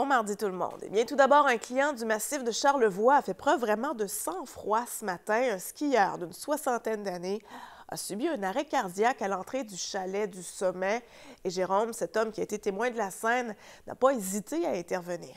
Bon mardi tout le monde. Eh bien, tout d'abord, un client du massif de Charlevoix a fait preuve vraiment de sang-froid ce matin. Un skieur d'une soixantaine d'années a subi un arrêt cardiaque à l'entrée du chalet du sommet. Et Jérôme, cet homme qui a été témoin de la scène, n'a pas hésité à intervenir.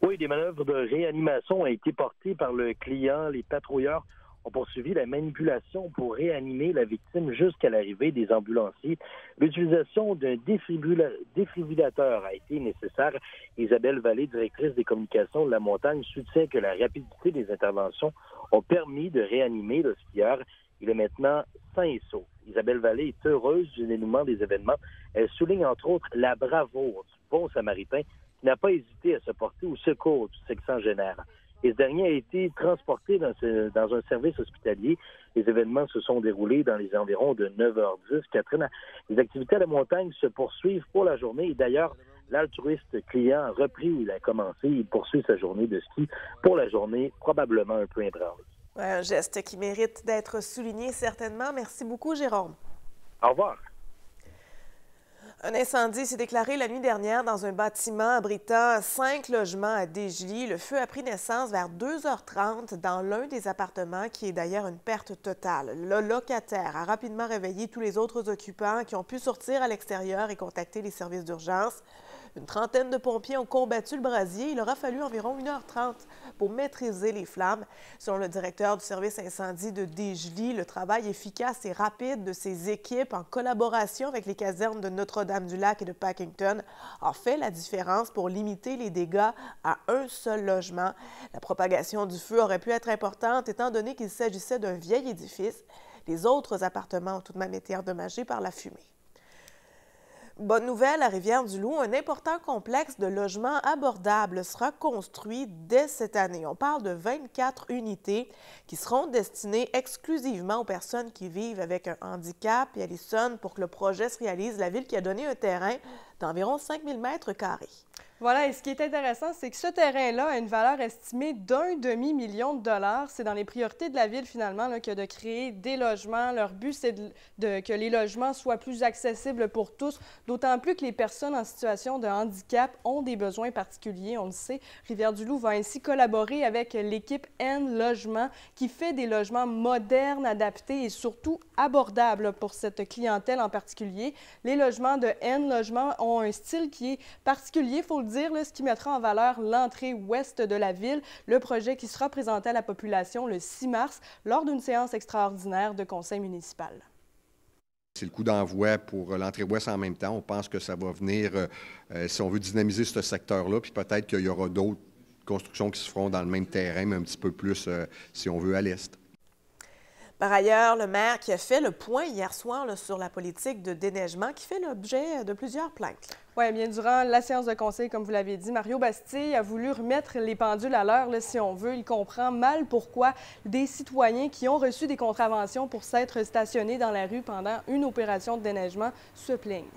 Oui, des manœuvres de réanimation ont été portées par le client. Les patrouilleurs ont poursuivi la manipulation pour réanimer la victime jusqu'à l'arrivée des ambulanciers. L'utilisation d'un défibrillateur a été nécessaire. Isabelle Vallée, directrice des communications de la montagne, soutient que la rapidité des interventions ont permis de réanimer le skieur. Il est maintenant sain et sauf. Isabelle Vallée est heureuse du dénouement des événements. Elle souligne entre autres la bravoure du bon samaritain qui n'a pas hésité à se porter au secours du sexagénaire et ce dernier a été transporté dans, un service hospitalier. Les événements se sont déroulés dans les environs de 9h10. Catherine, les activités à la montagne se poursuivent pour la journée et d'ailleurs, l'altruiste client a repris où il a commencé. Il poursuit sa journée de ski pour la journée, probablement un peu ébranlée. Un geste qui mérite d'être souligné certainement. Merci beaucoup, Jérôme. Au revoir. Un incendie s'est déclaré la nuit dernière dans un bâtiment abritant cinq logements à Desjely. Le feu a pris naissance vers 2h30 dans l'un des appartements, qui est d'ailleurs une perte totale. Le locataire a rapidement réveillé tous les autres occupants qui ont pu sortir à l'extérieur et contacter les services d'urgence. Une trentaine de pompiers ont combattu le brasier. Il aura fallu environ 1h30 pour maîtriser les flammes. Selon le directeur du service incendie de Desjely, le travail efficace et rapide de ces équipes en collaboration avec les casernes de Notre-Dame-du-Lac et de Packington a fait la différence pour limiter les dégâts à un seul logement. La propagation du feu aurait pu être importante étant donné qu'il s'agissait d'un vieil édifice. Les autres appartements ont tout de même été endommagés par la fumée. Bonne nouvelle à Rivière-du-Loup, un important complexe de logements abordables sera construit dès cette année. On parle de 24 unités qui seront destinées exclusivement aux personnes qui vivent avec un handicap. Et Alison, pour que le projet se réalise, la ville qui a donné un terrain d'environ 5000 mètres carrés. Voilà, et ce qui est intéressant, c'est que ce terrain-là a une valeur estimée d'un demi-million de dollars. C'est dans les priorités de la ville, finalement, que de créer des logements. Leur but, c'est que les logements soient plus accessibles pour tous, d'autant plus que les personnes en situation de handicap ont des besoins particuliers, on le sait. Rivière-du-Loup va ainsi collaborer avec l'équipe N Logement, qui fait des logements modernes, adaptés et surtout abordables pour cette clientèle en particulier. Les logements de N Logement ont un style qui est particulier, faut dire, ce qui mettra en valeur l'entrée ouest de la ville, le projet qui sera présenté à la population le 6 mars lors d'une séance extraordinaire de conseil municipal. C'est le coup d'envoi pour l'entrée ouest en même temps. On pense que ça va venir, euh, euh, si on veut dynamiser ce secteur-là, puis peut-être qu'il y aura d'autres constructions qui se feront dans le même terrain, mais un petit peu plus, euh, si on veut, à l'est. Par ailleurs, le maire qui a fait le point hier soir sur la politique de déneigement qui fait l'objet de plusieurs plaintes. Oui, bien, durant la séance de conseil, comme vous l'avez dit, Mario Bastille a voulu remettre les pendules à l'heure, si on veut. Il comprend mal pourquoi des citoyens qui ont reçu des contraventions pour s'être stationnés dans la rue pendant une opération de déneigement se plaignent.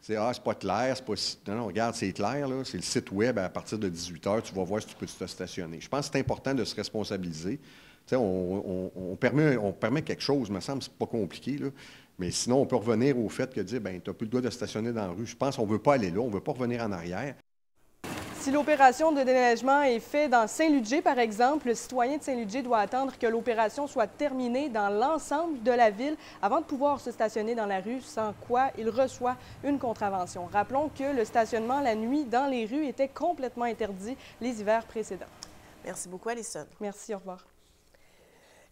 C'est ah, pas clair, c'est pas. Non, non, regarde, c'est clair, là. C'est le site Web à partir de 18 h, tu vas voir si tu peux te stationner. Je pense que c'est important de se responsabiliser. On, permet, on permet quelque chose, me semble, c'est pas compliqué. Mais sinon, on peut revenir au fait que dire, ben, tu n'as plus le droit de stationner dans la rue. Je pense qu'on ne veut pas aller là, on ne veut pas revenir en arrière. Si l'opération de déneigement est faite dans Saint-Ludger, par exemple, le citoyen de Saint-Ludger doit attendre que l'opération soit terminée dans l'ensemble de la ville avant de pouvoir se stationner dans la rue, sans quoi il reçoit une contravention. Rappelons que le stationnement la nuit dans les rues était complètement interdit les hivers précédents. Merci beaucoup, Alison. Merci, au revoir.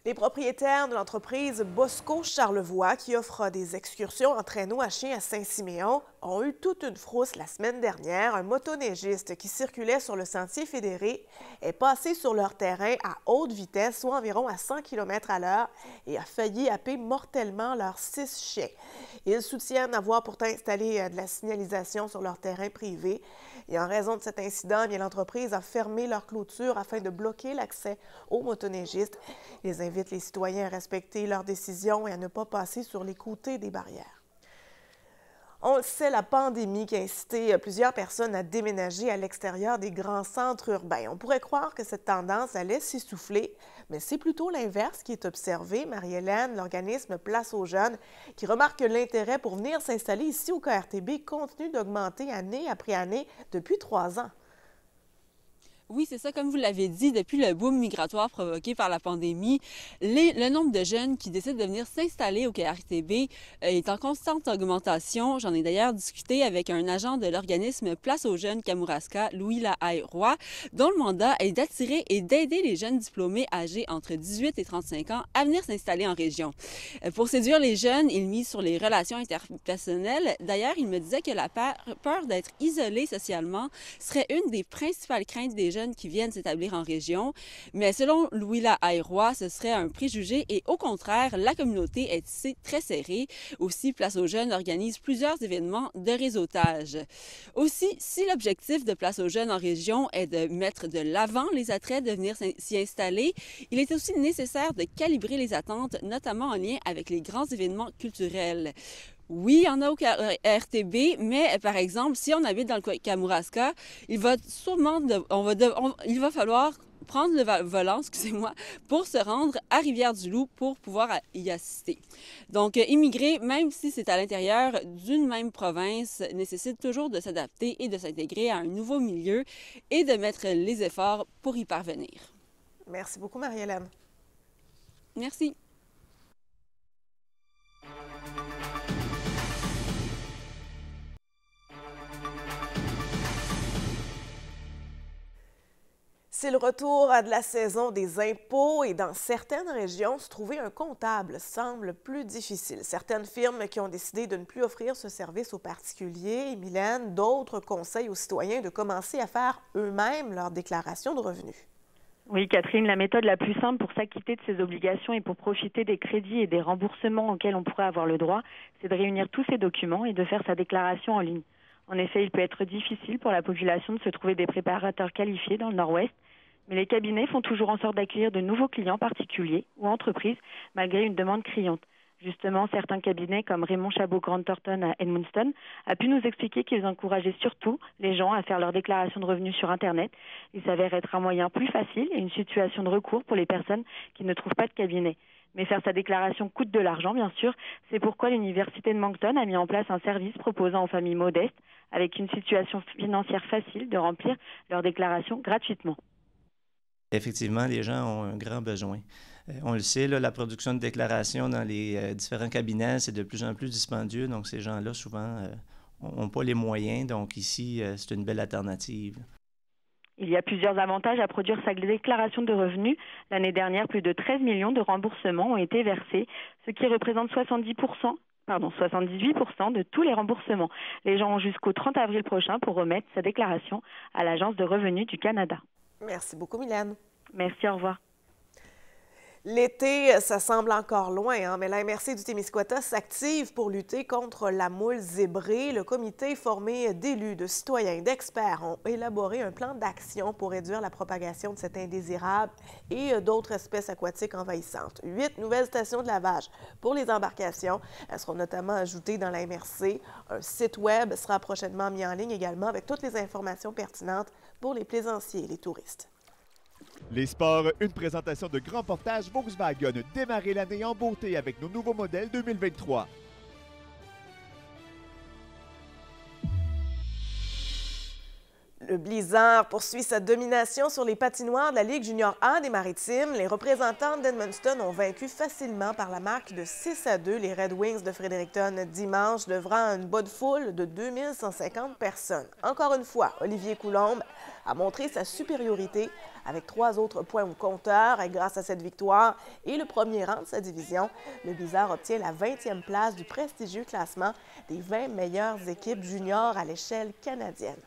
Les propriétaires de l'entreprise Bosco Charlevoix, qui offre des excursions en traîneau à chien à Saint-Siméon, ont eu toute une frousse la semaine dernière. Un motoneigiste qui circulait sur le sentier fédéré est passé sur leur terrain à haute vitesse, soit environ à 100 km à l'heure, et a failli happer mortellement leurs six chiens. Ils soutiennent avoir pourtant installé euh, de la signalisation sur leur terrain privé. Et en raison de cet incident, l'entreprise a fermé leur clôture afin de bloquer l'accès aux motoneigistes. Invitent les citoyens à respecter leurs décisions et à ne pas passer sur les côtés des barrières. On le sait, la pandémie qui a incité plusieurs personnes à déménager à l'extérieur des grands centres urbains. On pourrait croire que cette tendance allait s'essouffler, mais c'est plutôt l'inverse qui est observé. Marie-Hélène, l'organisme Place aux jeunes, qui remarque que l'intérêt pour venir s'installer ici au KRTB continue d'augmenter année après année depuis trois ans. Oui, c'est ça. Comme vous l'avez dit, depuis le boom migratoire provoqué par la pandémie, le nombre de jeunes qui décident de venir s'installer au KRTB euh, est en constante augmentation. J'en ai d'ailleurs discuté avec un agent de l'organisme Place aux jeunes Kamouraska, Louis Lahaye-Roy, dont le mandat est d'attirer et d'aider les jeunes diplômés âgés entre 18 et 35 ans à venir s'installer en région. Euh, pour séduire les jeunes, il mise sur les relations interpersonnelles. D'ailleurs, il me disait que la peur d'être isolé socialement serait une des principales craintes des jeunes qui viennent s'établir en région. Mais selon Louis-La ce serait un préjugé et au contraire, la communauté est ici très serrée. Aussi, Place aux Jeunes organise plusieurs événements de réseautage. Aussi, si l'objectif de Place aux Jeunes en région est de mettre de l'avant les attraits de venir s'y installer, il est aussi nécessaire de calibrer les attentes, notamment en lien avec les grands événements culturels. Oui, il y en a au RTB, mais par exemple, si on habite dans le Kamouraska, il va sûrement, on va il va falloir prendre le volant, excusez-moi, pour se rendre à Rivière-du-Loup pour pouvoir y assister. Donc, euh, immigrer, même si c'est à l'intérieur d'une même province, nécessite toujours de s'adapter et de s'intégrer à un nouveau milieu et de mettre les efforts pour y parvenir. Merci beaucoup, Marie-Hélène. Merci. C'est le retour à de la saison des impôts et dans certaines régions, se trouver un comptable semble plus difficile. Certaines firmes qui ont décidé de ne plus offrir ce service aux particuliers, Mylène, d'autres conseillent aux citoyens de commencer à faire eux-mêmes leur déclaration de revenus. Oui, Catherine, la méthode la plus simple pour s'acquitter de ses obligations et pour profiter des crédits et des remboursements auxquels on pourrait avoir le droit, c'est de réunir tous ces documents et de faire sa déclaration en ligne. En effet, il peut être difficile pour la population de se trouver des préparateurs qualifiés dans le Nord-Ouest mais les cabinets font toujours en sorte d'accueillir de nouveaux clients particuliers ou entreprises malgré une demande criante. Justement, certains cabinets comme Raymond Chabot Grand Thornton à Edmundston a pu nous expliquer qu'ils encourageaient surtout les gens à faire leur déclaration de revenus sur Internet. Il s'avère être un moyen plus facile et une situation de recours pour les personnes qui ne trouvent pas de cabinet. Mais faire sa déclaration coûte de l'argent, bien sûr. C'est pourquoi l'Université de Moncton a mis en place un service proposant aux familles modestes, avec une situation financière facile, de remplir leur déclaration gratuitement. Effectivement, les gens ont un grand besoin. Euh, on le sait, la production de déclarations dans les euh, différents cabinets, c'est de plus en plus dispendieux. Donc, ces gens-là, souvent, n'ont euh, pas les moyens. Donc, ici, c'est une belle alternative. Il y a plusieurs avantages à produire sa déclaration de revenus. L'année dernière, plus de 13 millions de remboursements ont été versés, ce qui représente 70 pardon, 78% de tous les remboursements. Les gens ont jusqu'au 30 avril prochain pour remettre sa déclaration à l'Agence de revenus du Canada. Merci beaucoup, Mylène. Merci, au revoir. L'été, ça semble encore loin, hein, mais la MRC du Témiscouata s'active pour lutter contre la moule zébrée. Le comité formé d'élus, de citoyens, d'experts ont élaboré un plan d'action pour réduire la propagation de cet indésirable et d'autres espèces aquatiques envahissantes. Huit nouvelles stations de lavage pour les embarcations. Elles seront notamment ajoutées dans la MRC. Un site web sera prochainement mis en ligne également avec toutes les informations pertinentes pour les plaisanciers et les touristes. Les sports, une présentation de grand portage Volkswagen. Démarrez l'année en beauté avec nos nouveaux modèles 2023. Le Blizzard poursuit sa domination sur les patinoires de la Ligue junior A des Maritimes. Les représentants d'Edmundston ont vaincu facilement par la marque de 6 à 2 les Red Wings de Fredericton dimanche, devant une bonne foule de 2150 personnes. Encore une fois, Olivier Coulombe a montré sa supériorité avec trois autres points au compteur. Et grâce à cette victoire et le premier rang de sa division, le Blizzard obtient la 20e place du prestigieux classement des 20 meilleures équipes juniors à l'échelle canadienne.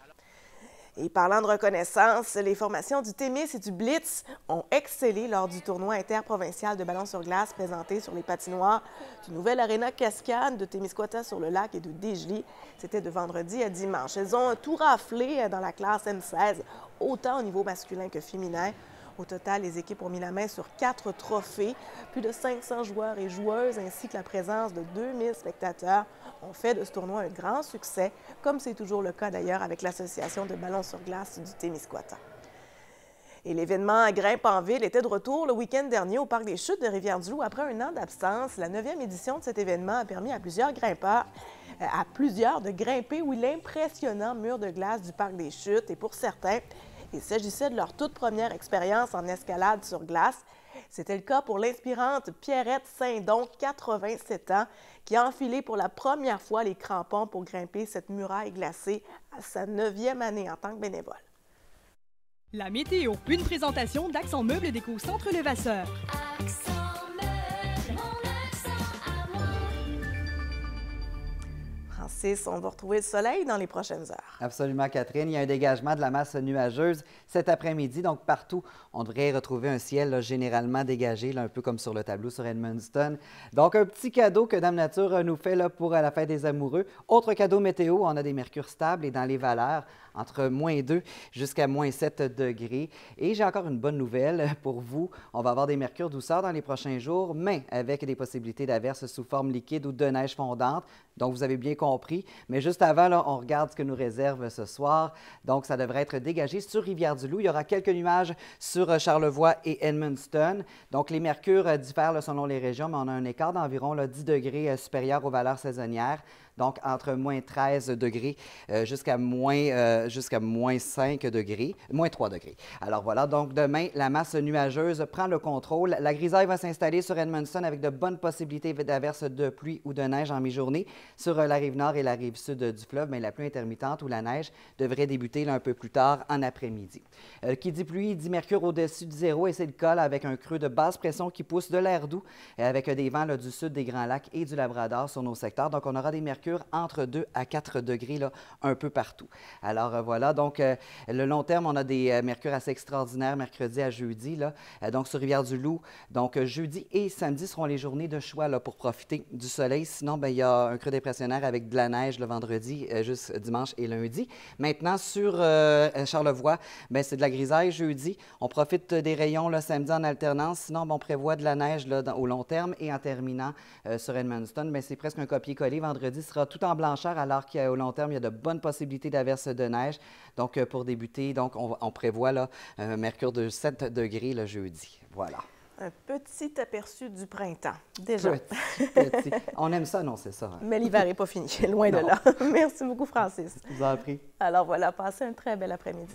Et parlant de reconnaissance, les formations du Témis et du Blitz ont excellé lors du tournoi interprovincial de ballon sur glace présenté sur les patinoires du nouvel Arena Cascade de Témiscouata sur le lac et de Dégely. C'était de vendredi à dimanche. Elles ont tout raflé dans la classe M16, autant au niveau masculin que féminin. Au total, les équipes ont mis la main sur quatre trophées. Plus de 500 joueurs et joueuses, ainsi que la présence de 2000 spectateurs, ont fait de ce tournoi un grand succès, comme c'est toujours le cas d'ailleurs avec l'Association de ballons sur glace du Témiscouata. Et l'événement Grimpe en ville était de retour le week-end dernier au Parc des Chutes de Rivière-du-Loup. Après un an d'absence, la neuvième édition de cet événement a permis à plusieurs grimpeurs, euh, à plusieurs de grimper, l'impressionnant mur de glace du Parc des Chutes. Et pour certains, il s'agissait de leur toute première expérience en escalade sur glace. C'était le cas pour l'inspirante Pierrette Saint-Don, 87 ans, qui a enfilé pour la première fois les crampons pour grimper cette muraille glacée à sa neuvième année en tant que bénévole. La météo, une présentation d'Accent Meubles Déco Centre Levasseur. On va retrouver le soleil dans les prochaines heures. Absolument, Catherine. Il y a un dégagement de la masse nuageuse cet après-midi. Donc, partout, on devrait retrouver un ciel généralement dégagé, un peu comme sur le tableau sur Edmundston. Donc, un petit cadeau que Dame Nature nous fait là, pour la fête des amoureux. Autre cadeau météo, on a des mercures stables et dans les valeurs, entre moins 2 jusqu'à moins 7 degrés. Et j'ai encore une bonne nouvelle pour vous. On va avoir des mercures douceurs dans les prochains jours, mais avec des possibilités d'averses sous forme liquide ou de neige fondante. Donc, vous avez bien compris. Mais juste avant, là, on regarde ce que nous réserve ce soir. Donc, ça devrait être dégagé sur Rivière-du-Loup. Il y aura quelques nuages sur Charlevoix et Edmundston. Donc, les mercures diffèrent selon les régions, mais on a un écart d'environ 10 degrés euh, supérieur aux valeurs saisonnières donc entre moins 13 degrés euh, jusqu'à moins, euh, jusqu'à moins 5 degrés, moins 3 degrés. Alors voilà, donc demain, la masse nuageuse prend le contrôle. La grisaille va s'installer sur Edmundston avec de bonnes possibilités d'averses de pluie ou de neige en mi-journée sur euh, la rive nord et la rive sud du fleuve, mais la pluie intermittente ou la neige devrait débuter un peu plus tard en après-midi. qui dit pluie dit mercure au-dessus du zéro et c'est le cas avec un creux de basse pression qui pousse de l'air doux avec des vents du sud des Grands Lacs et du Labrador sur nos secteurs. Donc on aura des mercures entre 2 à 4 degrés là, un peu partout. Alors euh, voilà, donc euh, le long terme, on a des euh, mercures assez extraordinaires mercredi à jeudi. Là, donc sur Rivière-du-Loup, donc jeudi et samedi seront les journées de choix là, pour profiter du soleil. Sinon, ben, il y a un creux dépressionnaire avec de la neige le vendredi, juste dimanche et lundi. Maintenant, sur Charlevoix, ben, c'est de la grisaille jeudi. On profite des rayons samedi en alternance. Sinon, ben, on prévoit de la neige là, au long terme et en terminant sur Edmundston, c'est presque un copier-coller. Vendredi sera tout en blancheur, alors qu'au long terme, il y a de bonnes possibilités d'averses de neige. Donc, euh, pour débuter, donc, on, prévoit là, un mercure de 7 degrés le jeudi. Voilà. Un petit aperçu du printemps, déjà. Petit, On aime ça, non, c'est ça. Hein. Mais l'hiver n'est pas fini, loin de là. Merci beaucoup, Francis. Je vous en prie. Alors voilà, passez un très bel après-midi.